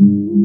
you.